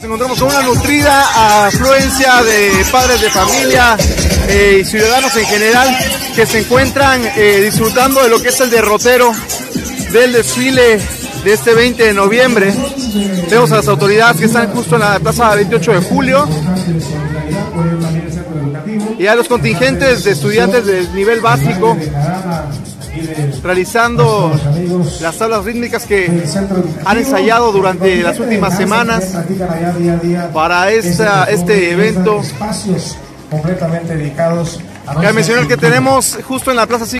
Nos encontramos con una nutrida afluencia de padres de familia eh, y ciudadanos en general que se encuentran eh, disfrutando de lo que es el derrotero del desfile de este 20 de noviembre. Vemos a las autoridades que están justo en la plaza 28 de julio y a los contingentes de estudiantes del nivel básico realizando las tablas rítmicas que han ensayado durante las últimas semanas para esta, este evento. Cabe mencionar que tenemos justo en la plaza